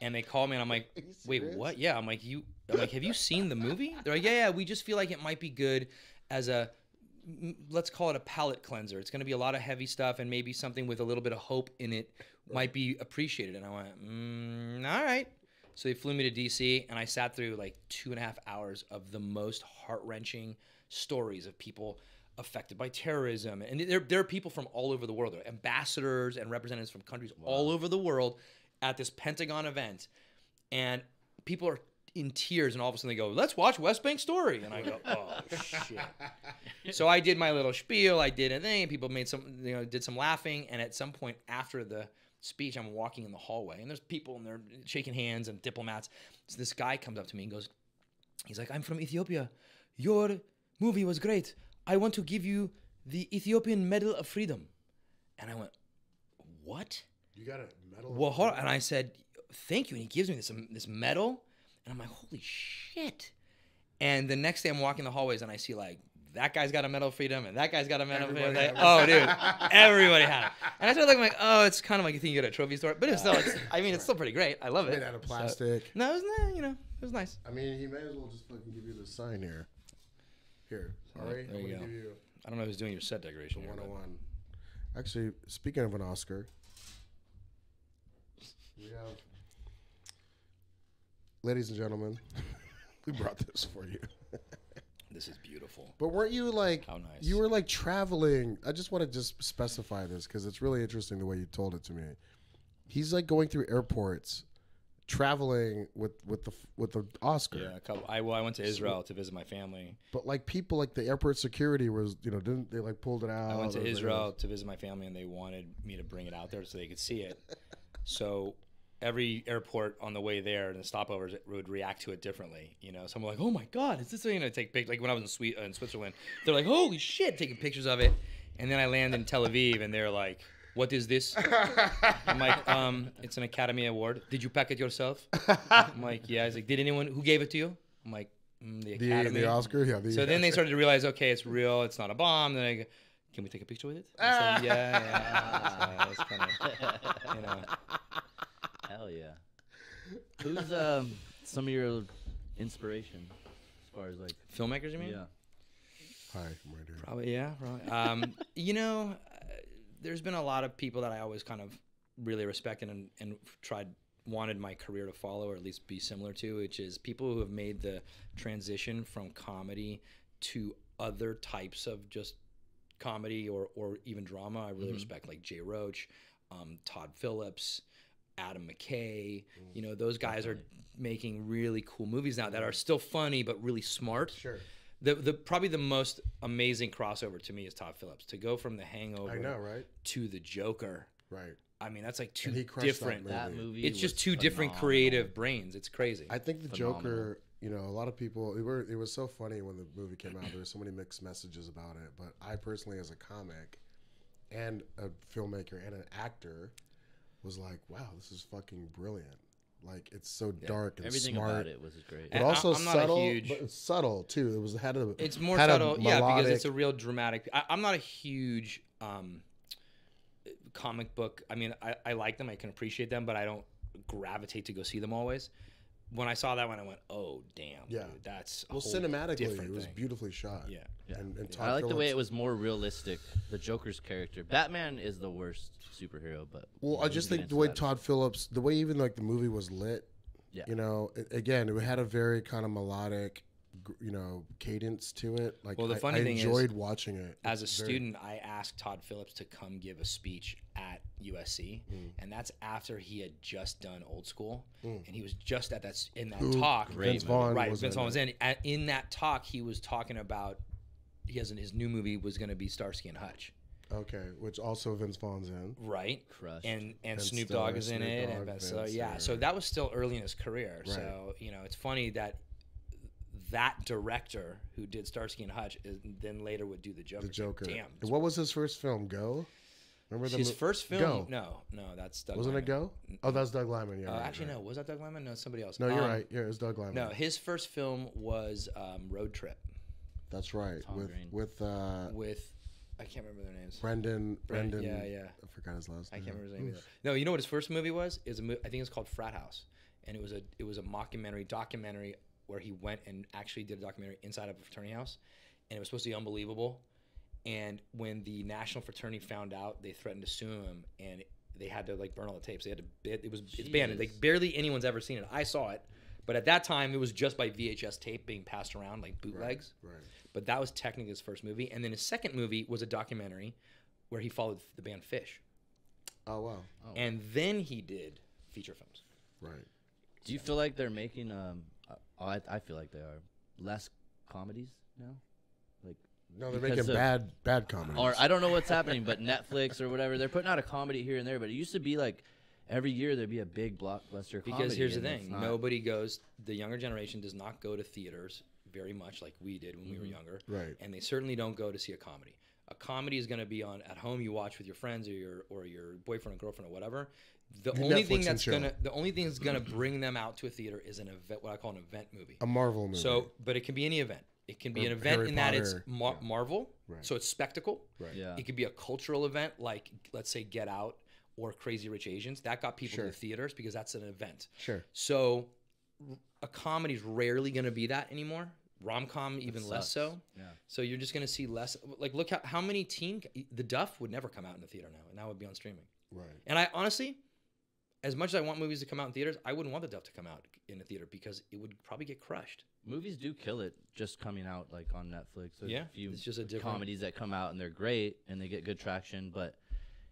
and they call me, and I'm like, "Wait, what? Yeah." I'm like, "You?" I'm like, "Have you seen the movie?" They're like, "Yeah, yeah. We just feel like it might be good as a, let's call it a palate cleanser. It's going to be a lot of heavy stuff, and maybe something with a little bit of hope in it might be appreciated." And I went, mm, "All right." So they flew me to DC, and I sat through like two and a half hours of the most heart wrenching stories of people affected by terrorism. And there, there are people from all over the world, ambassadors and representatives from countries all over the world at this Pentagon event. And people are in tears, and all of a sudden they go, Let's watch West Bank Story. And I go, Oh, shit. So I did my little spiel. I did a thing. People made some, you know, did some laughing. And at some point after the speech, I'm walking in the hallway, and there's people, and they're shaking hands and diplomats. So this guy comes up to me and goes, He's like, I'm from Ethiopia. Your movie was great. I want to give you the Ethiopian Medal of Freedom. And I went, What? You got a medal. Well, hold on. And I said, Thank you. And he gives me this, um, this medal. And I'm like, Holy shit. And the next day I'm walking the hallways and I see like, that guy's got a medal of freedom and that guy's got a medal of freedom. Like, oh, dude, everybody had it. And I started looking like, oh, it's kind of like a thing you get at a trophy store. But it's still, it's, I mean, it's still pretty great. I love it. Made out of So- plastic. no, it was, you know, it was nice. I mean, he may as well just fucking give you the sign here. Here, all right. there I'm you go. you I don't know who's doing your set decoration. the here, but- 101. Actually, speaking of an Oscar, we have, ladies and gentlemen, we brought this for you. This is beautiful. But weren't you like How nice. you were like traveling? I just want to just specify this because it's really interesting the way you told it to me. He's like going through airports, traveling with with the with the Oscar. Yeah, a couple. I well, I went to Israel to visit my family. But like people like the airport security was you know didn't they like pulled it out? I went to was like- Israel to visit my family, and they wanted me to bring it out there so they could see it. so every airport on the way there and the stopovers would react to it differently. You know, some were like, "Oh my God, is this?" going to take pictures. Like when I was in, Swe- in Switzerland, they're like, "Holy shit!" Taking pictures of it, and then I land in Tel Aviv, and they're like. What is this? I'm like, um, it's an Academy Award. Did you pack it yourself? I'm like, yeah. He's like, did anyone who gave it to you? I'm like, mm, the the Academy. the Oscar. Yeah. The, So then they started to realize, okay, it's real. It's not a bomb. Then I go, can we take a picture with it? Said, yeah, yeah. So it's kind of, you know. Hell yeah. Who's um some of your inspiration as far as like Filmmakers, you mean? yeah. Hi, I'm right here. Probably, yeah. Probably. Um, you know, uh, there's been a lot of people that I always kind of really respected and, and tried wanted my career to follow or at least be similar to, which is people who have made the transition from comedy to other types of just comedy or, or even drama. I really respect like Jay Roach, um, Todd Phillips, Adam McKay. Mm. You know, those guys are making really cool movies now that are still funny but really smart. Sure. The the probably the most amazing crossover to me is Todd Phillips to go from The Hangover I know, right? to The Joker. Right. I mean, that's like two And he crushed different. that That Movie. movie. It's just was two different creative brains. It's crazy. I think the Phenomenal. Joker. You know, a lot of people. It, were, it was so funny when the movie came out. There were so many mixed messages about it. But I personally, as a comic, and a filmmaker and an actor, was like, "Wow, this is fucking brilliant." Like it's so dark and Everything smart. about it was great. But And also I'm not a subtle, huge- but subtle too. It was had a it's more had a subtle, yeah, because it's a real dramatic. I, I'm not a huge um, comic book. I mean, I, I like them. I can appreciate them, but I don't gravitate to go see them always. When I saw that one, I went, "Oh, damn! Yeah. dude, that's a well whole cinematically. different It was thing. beautifully shot. Yeah. Yeah. And, and Todd I like the way it was more realistic. The Joker's character. Batman is the worst superhero, but Well, I just think the way that. Todd Phillips, the way even like the movie was lit, Yeah. you know, it, again, it had a very kind of melodic, gr- you know, cadence to it. Like, Well, the I- funny I, thing is, enjoyed watching it as a It's very- student, I asked Todd Phillips to come give a speech at USC, Mm. and that's after he had just done Old School, and he was just at that in that Who- talk. Vince Vaughn right? was Vince in Vaughn was in. At, in that talk, he was talking about he has his new movie was going to be Starsky and Hutch, Okay, which also Vince Vaughn's in. right? Crushed. And and Ben Snoop Dogg is in Snoop it, Dogg, and Ben Vince, Stiller, yeah. yeah. So that was still early in his career. So you know, it's funny that that director who did Starsky and Hutch is, then later would do the Joker. The Joker. Damn. And what was his first film? Go. Remember the his mo- first film? Go. No, no, that's Doug. Wasn't it Liman. Go? Oh, that's Doug Liman. Yeah. Uh, right, actually, right. no. Was that Doug Liman? No, somebody else. No, you're Um, right. Yeah, it was Doug Liman. No, his first film was um, Road Trip That's right. Tom with Green. with uh, with I can't remember their names. Brendan. Brendan. yeah, yeah. I forgot his last name. I can't remember his name either. No, you know what his first movie was? Is a mo- I think it's called Frat House, and it was a it was a mockumentary documentary where he went and actually did a documentary inside of a fraternity house, and it was supposed to be unbelievable. And when the national fraternity found out, they threatened to sue him, and they had to like burn all the tapes. They had to. It, it was it's banned. Like barely anyone's ever seen it. I saw it, but at that time it was just by VHS tape being passed around like bootlegs. Right. But that was technically his first movie, and then his second movie was a documentary where he followed the band Phish Oh wow. and then he did feature films. Right. Do you feel like they're making um? Oh, I, I feel like they are less comedies now. Like No, they're making of- bad bad comedies. or I don't know what's happening, but Netflix or whatever, they're putting out a comedy here and there. But it used to be like every year there'd be a big blockbuster comedy. Because here's the thing: not- nobody goes. The younger generation does not go to theaters very much like we did when we were mm-hmm. younger, Right. And they certainly don't go to see a comedy. A comedy is going to be on at home. You watch with your friends or your or your boyfriend or girlfriend or whatever. The Your only Netflix thing that's gonna the only thing that's gonna bring them out to a theater is an event, what I call an event movie. a Marvel movie. So, but it can be any event. It can be Or an event Harry in that it's Potter, Mar- Marvel, Right. so it's spectacle. Right. Yeah. It could be a cultural event like, let's say, Get Out or Crazy Rich Asians. That got people Sure. to the theaters because that's an event. Sure. So, r- a comedy's rarely going to be that anymore. Rom com even less so. Yeah. So you're just going to see less. Like, look how, how many teen the Duff would never come out in the theater now, and that would be on streaming. Right. And I honestly, as much as I want movies to come out in theaters, I wouldn't want the Duff to come out in a theater because it would probably get crushed. Movies do kill it just coming out like on Netflix. There's Yeah, a few it's just a different- comedies that come out and they're great and they get good traction, but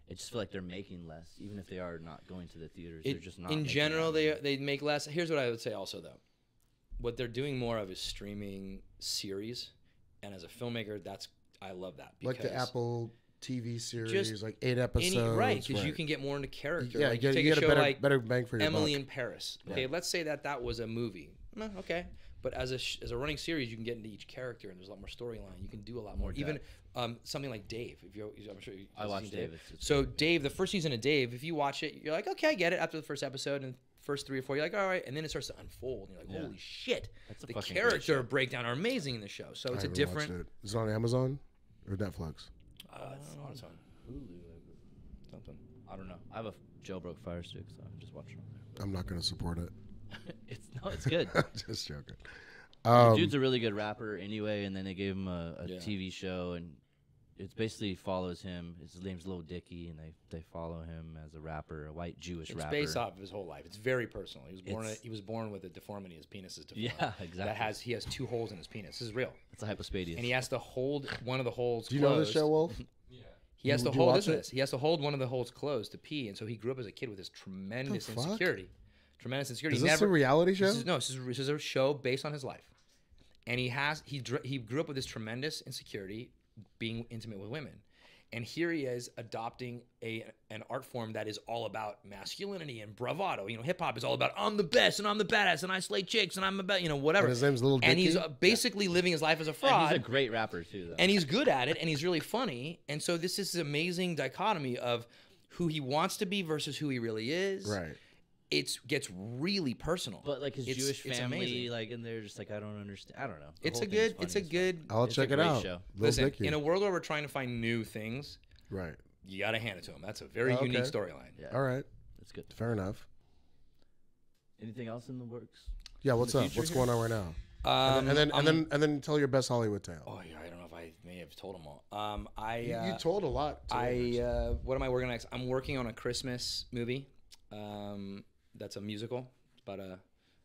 it just feel like they're making less, even if they are not going to the theaters. they're just not. in general they they make less here's what i would say also though what they're doing more of is streaming series and as a filmmaker that's i love that Like the Apple TV series, like eight any, episodes. right because you can get more into character Yeah, like you you get, take you a get show a better like better bang for your emily buck. in paris okay let's say that that was a movie okay but as a sh- as a running series you can get into each character and there's a lot more storyline you can do a lot more even um, something like dave if you i'm sure you I watched seen Dave, it's- it's so great. dave the first season of dave if you watch it you're like okay i get it after the first episode and first three or four you're like all right and then it starts to unfold and you're like Yeah. holy shit That's the character breakdown are amazing in the show so it's a different watched it. Is it on Amazon or Netflix? Uh, I don't know, it's on something I don't know. I have a jailbroke Fire Stick, so I'm just watching on I'm not going to support it. it's no, it's good. Just joking. The Um, dude's a really good rapper anyway, and then they gave him a, a Yeah. TV show, and it basically follows him. His name's Lil Dicky, and they they follow him as a rapper, a white Jewish it's rapper. based off of his whole life. It's very personal. He was born. It's- he was born with a deformity. His penis is deformed. Yeah, exactly. That has he has two holes in his penis. This is real, It's a hypospadias. and he has to hold one of the holes. do you know this closed. show, Wolf? He has You- to hold. watch Listen to it? this. He has to hold one of the holes closed to pee, and so he grew up as a kid with this tremendous fuck? insecurity. Tremendous insecurity. Is this never, a reality show? This is, no, this is, this is a show based on his life, and he has he he grew up with this tremendous insecurity, being intimate with women, and here he is adopting a an art form that is all about masculinity and bravado. You know, hip hop is all about I'm the best and I'm the badass and I slay chicks and I'm about you know whatever. And his name's Lil And he's Dicky? uh, basically living his life as a And fraud he's a great rapper too, though. and he's good at it and he's really funny and so this is this amazing dichotomy of who he wants to be versus who he really is Right. It's gets really personal but like his It's- Jewish it's family, amazing. like, and they're just like, I don't understand. I don't know. The it's a good it's a funny as fuck. good I'll It's a check it out. show. Listen Dicky. in a world where we're trying to find new things right. you gotta hand it to him that's a very Okay. unique storyline Yeah, All right. that's good. Fair enough. Anything else in the works? Yeah. What's up? What's here? going on right now? um, and then I'm- and then and then tell your best Hollywood tale. oh yeah i don't know if i may have told them all um i you, uh, you told a lot. today, I uh, what am I working on next? I'm working on a Christmas movie. Um, that's a musical. About a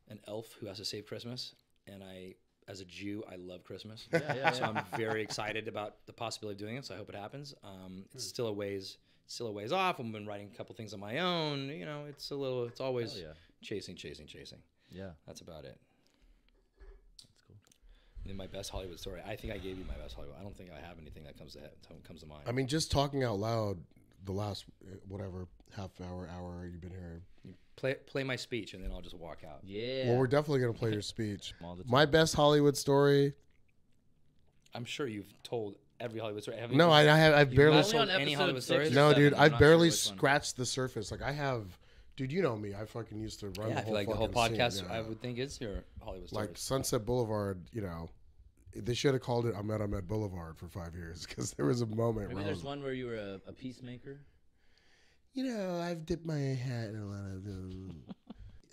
an elf who has to save Christmas, and I, as a Jew, I love Christmas. Yeah, yeah, So yeah. I'm very excited about the possibility of doing it. So I hope it happens. Um, it's Hmm. still a ways, still a ways off. I've been writing a couple things on my own. You know, it's a little. It's always yeah. chasing, chasing, chasing. Yeah, That's about it. that's cool. My best Hollywood story. I think I gave you my best Hollywood. I don't think I have anything that comes to head, comes to mind. I mean, just talking out loud, the last uh, whatever half hour, hour you've been here. Play play my speech, and then I'll just walk out. Yeah. Well, we're definitely gonna play your speech. My best Hollywood story. I'm sure you've told every Hollywood story. Haven't No. I, I have. I've barely. told any episode Hollywood stories. No, dude, I'm I've not sure barely scratched the surface. Like I have, dude. You know me. I fucking used to run Yeah, the whole like the whole podcast, scene, I would think is your Hollywood stories. like Sunset Boulevard. You know, they should have called it Ahmed Ahmed Boulevard for five years because there was a moment Maybe where I there's was, one where you were a, a peacemaker. You know, I've dipped my hat in a lot of. them.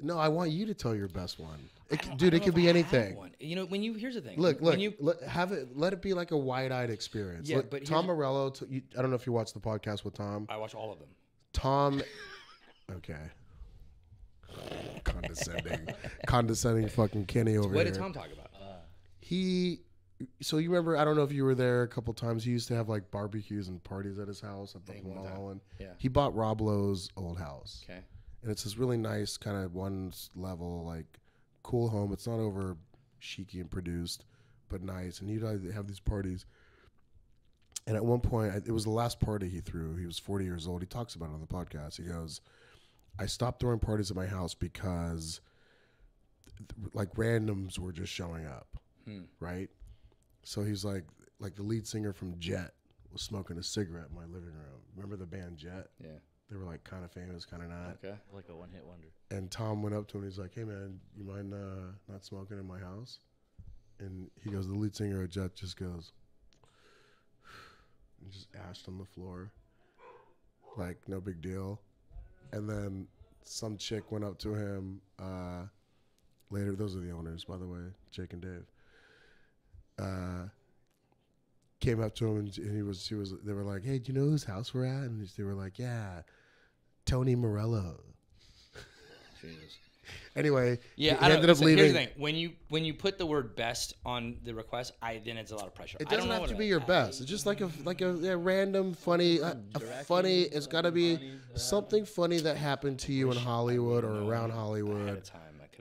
no, I want you to tell your best one, It c- I don't- dude. It could be I anything. one. You know, when you here's the thing. Look, when look, you let, have it. Let it be like a wide-eyed experience. Yeah, Look, but Tom here's- Morello. T- you, I don't know if you watch the podcast with Tom. I watch all of them. Tom. Okay. condescending, condescending, fucking Kenny over What here. What did Tom talk about? Uh, he. So you remember? I don't know if you were there a couple times. He used to have like barbecues and parties at his house at the think one time. mall, and Yeah. he bought Rob Lowe's old house, Okay. and it's this really nice kind of one level like cool home. It's not over chicy and produced, but nice. And he'd have these parties. And at one point, it was the last party he threw. He was 40 years old. He talks about it on the podcast. He goes, I stopped throwing parties at my house because like randoms were just showing up. Right? So he's like, like the lead singer from Jet was smoking a cigarette in my living room. Remember the band Jet? Yeah. They were like kind of famous, kind of not. Okay. Like a one hit wonder. And Tom went up to him. and He's like, "Hey man, you mind uh, not smoking in my house?" And he goes, "The lead singer of Jet just goes, and just ashed on the floor, like no big deal." And then some chick went up to him uh, later. Those are the owners, by the way, Jake and Dave. Uh, came up to him and, and he was, she was. They were like, "Hey, do you know whose house we're at?" And they were like, "Yeah, Tony Morello." Jesus. Anyway, Yeah, he, I he ended up listen, leaving. Here's the thing: when you when you put the word "best" on the request, I then it's a lot of pressure. It I don't doesn't have to be your best. It's just like a like a, a random funny, a, a funny. It's got to be something funny that happened to you in Hollywood or around Hollywood.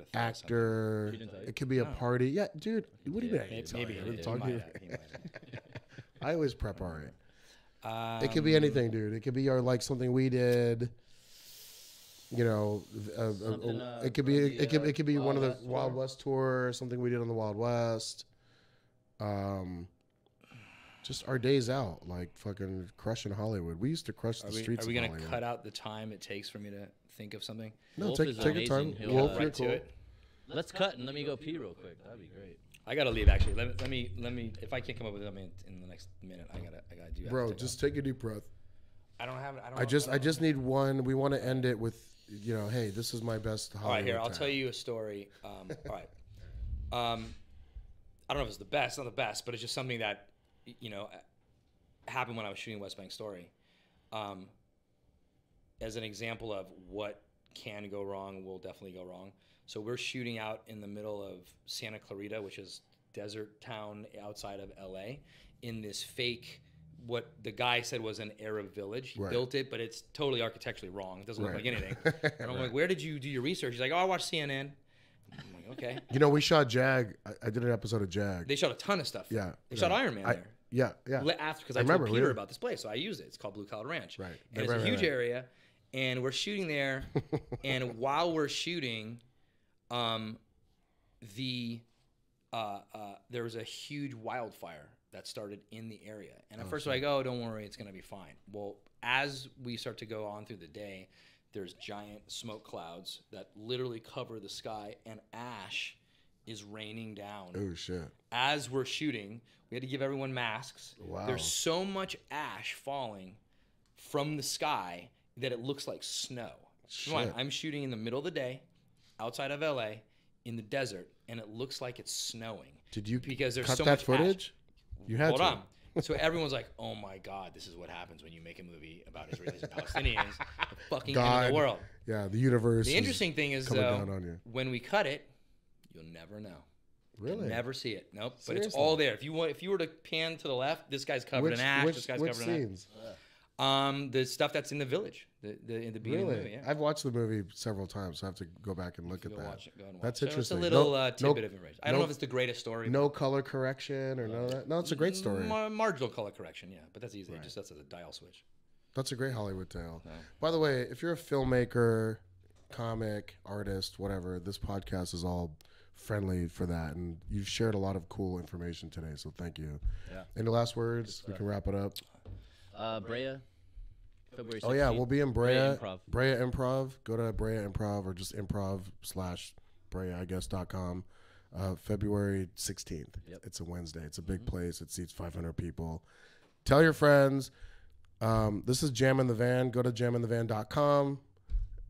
Of time, I could have thought. Actor. It could be a party. Yeah, dude. What do you mean? I Maybe, maybe you? I didn't did. talk He to you. might have, he might have. I always prep all right. Um, It could be anything, dude. It could be our like something we did. You know, uh, uh, Something, it could be the, it could it could be one of the West Wild. West tour, something we did on the Wild West. Um, just our days out, like fucking crushing Hollywood. We used to crush the Are we, streets. are we of gonna Hollywood. cut out the time it takes for me to think of something? No, Wolf take is take your time. amazing. He'll Wolf, get you're right to cool. it. Let's cut and let me go pee real quick. That'd be great. I gotta leave actually. Let me let me let me. If I can't come up with something in the next minute, I gotta I gotta do. I Bro, take just take a deep breath. I don't have. I don't. I just I just need one. We want to end it with you know, hey, this is my best Hollywood. All right, here I'll time. tell you a story. Um, all right. Um, I don't know if it's the best, not the best, but it's just something that you know happened when I was shooting West Bank Story. Um, as an example of what can go wrong, will definitely go wrong. So we're shooting out in the middle of Santa Clarita, which is desert town outside of LA, in this fake. What the guy said was an Arab village. He Right. built it, but it's totally architecturally wrong. It doesn't look like anything. And I'm like, where did you do your research? He's like, oh, I watched CNN. I'm like, okay. You know, we shot Jag. I, I did an episode of Jag. They shot a ton of stuff. yeah, They yeah. shot Iron Man I- there. Yeah, yeah. After because I I, remember, told Peter about this place, so I used it. It's called Blue Cloud Ranch. Right. And it's Right, a huge right. area, and we're shooting there. and while we're shooting, um, the uh, uh, there was a huge wildfire that started in the area. And at first, we're like, "Oh, don't worry, it's gonna be fine." Well, as we start to go on through the day, there's giant smoke clouds that literally cover the sky, and ash is raining down Oh shit. as we're shooting. We had to give everyone masks. Wow. There's so much ash falling from the sky that it looks like snow. Keep in mind, Shit. I'm shooting in the middle of the day, outside of LA, in the desert, and it looks like it's snowing. Did you Because there's cut so that much ash. footage? You had Hold to. on. So everyone's like, "Oh my God, this is what happens when you make a movie about Israelis and Palestinians, the fucking end of the world." Yeah, the universe. The interesting thing is, though, down on you. when we cut it, you'll never know. Really? Never see it. Nope. But it's all there. If you want, if you were to pan to the left, this guy's covered Which, in ash. which, this guy's which covered in scenes? ash. Um, the stuff that's in the village, the, the in the beginning Really? of the movie. Yeah. I've watched the movie several times, so I have to go back and look at that. watch it. Go and watch That's it. interesting. It's a little No- uh, no- tidbit of information. I don't no- know if it's the greatest story. No color correction or none of that. No, it's a great story. Mar- marginal color correction, yeah, but that's easy. Just that's a dial switch. That's a great Hollywood tale. By the way, if you're a filmmaker, comic, artist, whatever, this podcast is all friendly for that. And you've shared a lot of cool information today. So thank you. Yeah. Any last words? We can wrap it up. Uh, Brea, February. 16th. Oh yeah, we'll be in Brea. Brea Improv. Brea Improv. Go to Brea Improv or just improv slash Brea, I guess, dot com. Uh, February 16th. Yep. Mm-hmm. It's a Wednesday. It's a big place. It seats 500 people. Tell your friends. Um, this is Jam in the Van. Go to jaminthevan.com.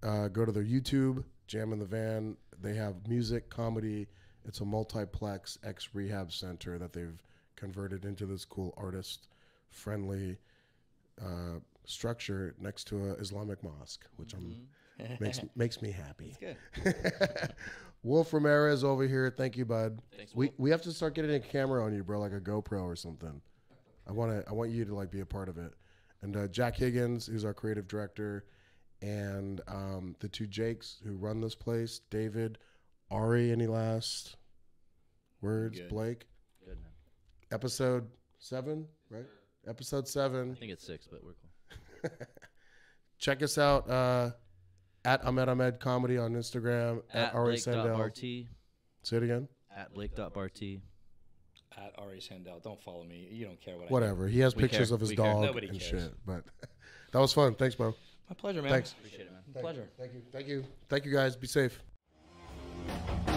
Uh, go to their YouTube, Jam in the Van. They have music, comedy. It's a multiplex ex rehab center that they've converted into this cool artist friendly uh, structure next to an Islamic mosque, which I'm makes makes me happy. Good. Wolf Ramirez over here. Thank you, bud. Thanks, we we have to start getting a camera on you, bro, like a GoPro or something. I want to. I want you to like be a part of it. And uh, Jack Higgins, who's our creative director, and um, the two Jakes who run this place, David, Ari. Any last words, Good. Blake? Good man. Episode seven, right? Episode seven. I seven. think it's six, but we're cool. Check us out uh, at Ahmed Ahmed Comedy on Instagram. At, At Ari Sandel. Blake.Barty. Say it again. At Blake.Barty. At Ari Sandel. Don't follow me. You don't care what I Whatever. He has We pictures care. of his We dog Nobody and cares. shit. But that was fun. Thanks, bro. My pleasure, man. Thanks. Appreciate it, man. Thank- Pleasure. Thank you. Thank you. Thank you, guys. Be safe. Thank